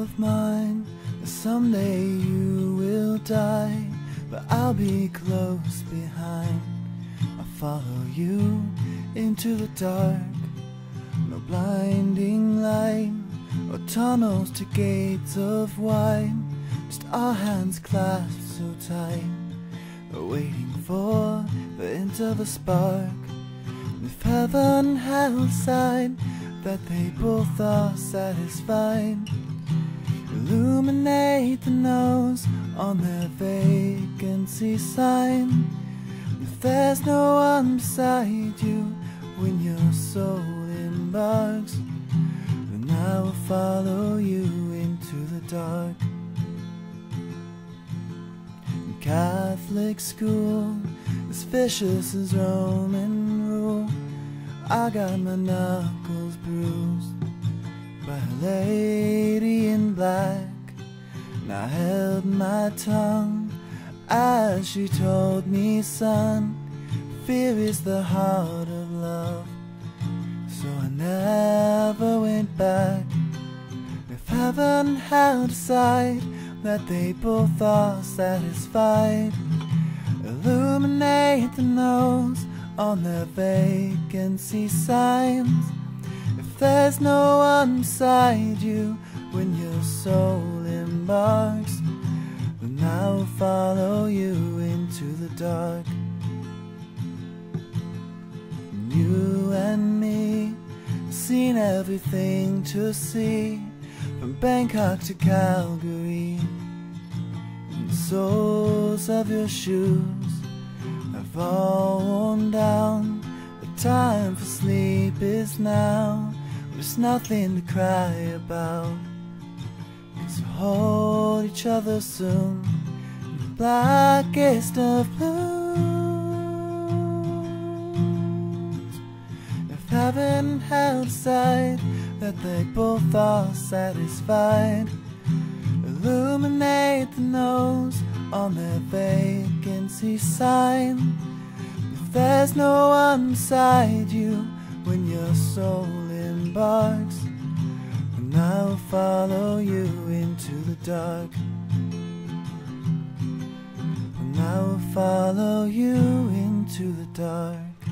of mine someday you will die, but I'll be close behind. I'll follow you into the dark, no blinding light or tunnels to gates of wine, just our hands clasped so tight, waiting for the hint of a spark. If heaven held sign that they both are satisfied, illuminate the nose on their vacancy sign. If there's no one beside you when your soul embarks, then I will follow you into the dark. Catholic school, as vicious as Roman rule. I got my knuckles bruised by a lady in black, and I held my tongue as she told me, son, fear is the heart of love. So I never went back. If heaven had decided that they both are satisfied. Illuminate the nose on their vacancy signs. There's no one beside you when your soul embarks, then I'll follow you into the dark. You and me have seen everything to see from Bangkok to Calgary. And the soles of your shoes have all worn down. The time for sleep is now. There's nothing to cry about. So hold each other soon in the blackest of blues. If heaven held sight that they both are satisfied. Illuminate the nose on their vacancy sign. If there's no one beside you when your soul embarks, then I'll follow you into the dark. And I will follow you into the dark.